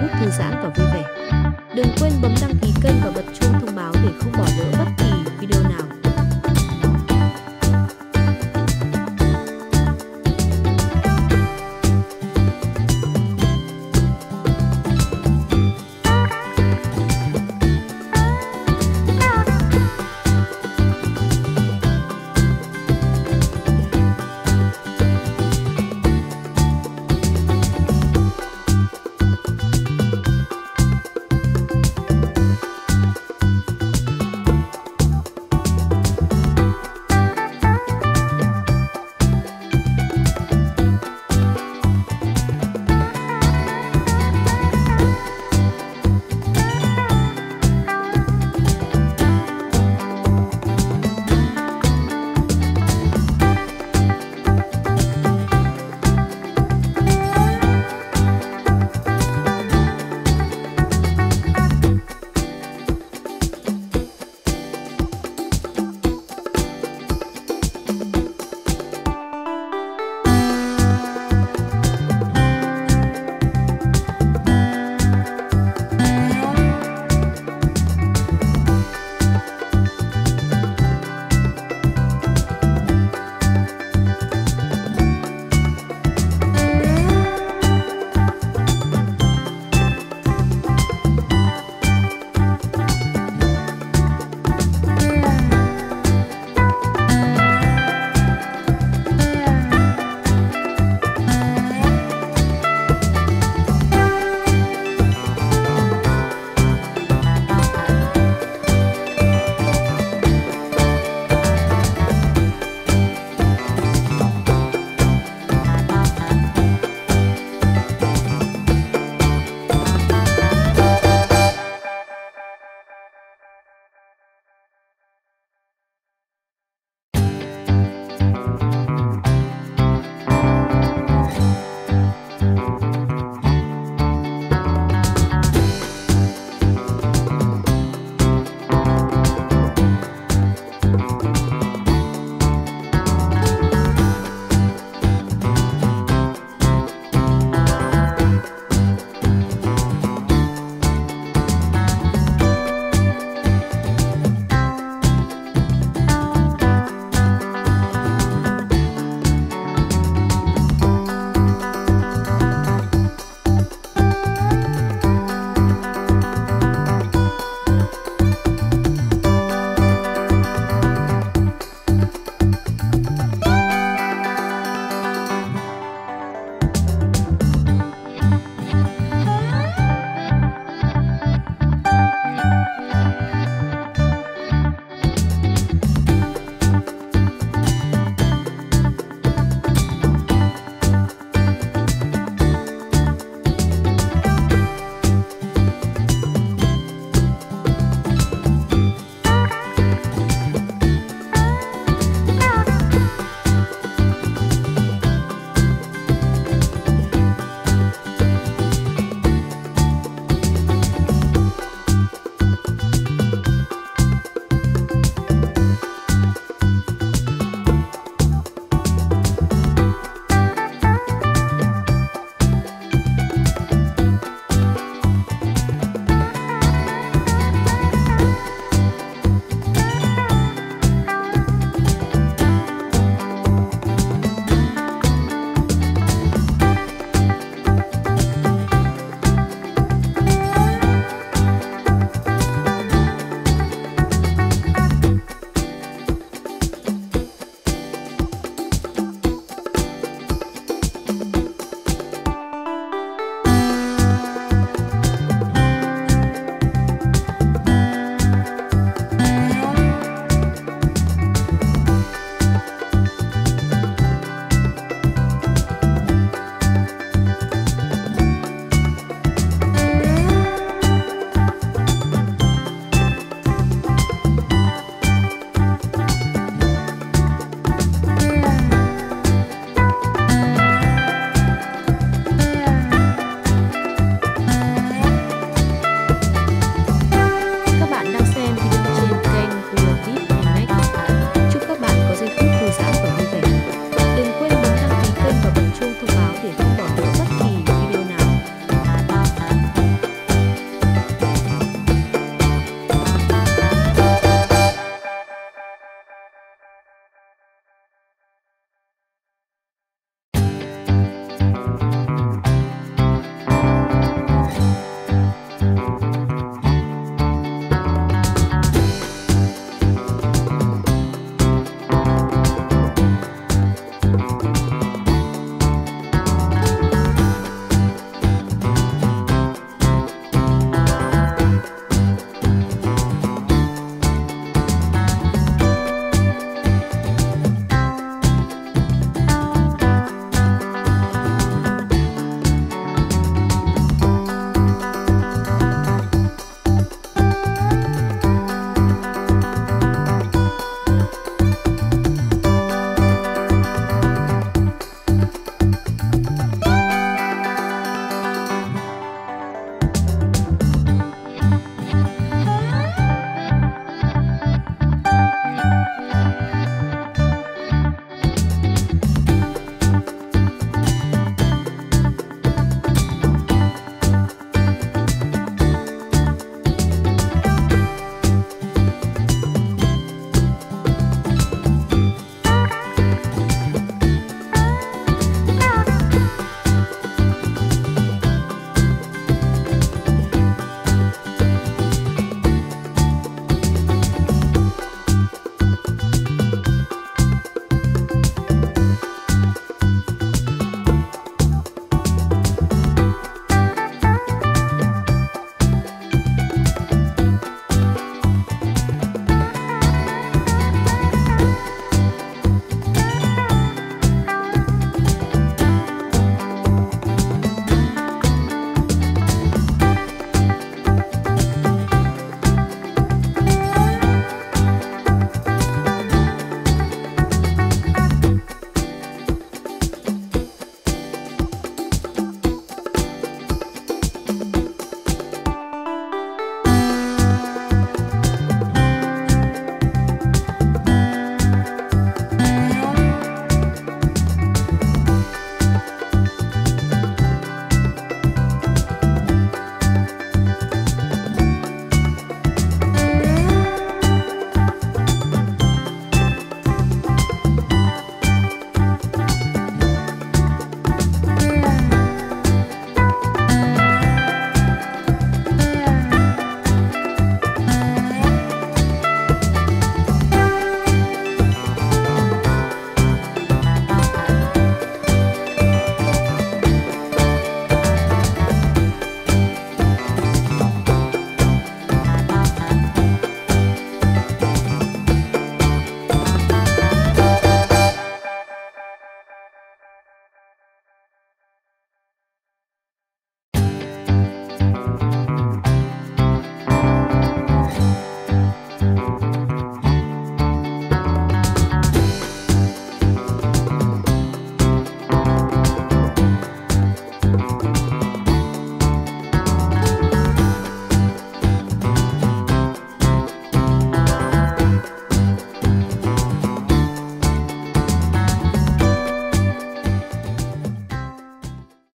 phút thư giãn và vui vẻ. Đừng quên bấm đăng ký kênh và bật chuông thông báo để không bỏ lỡ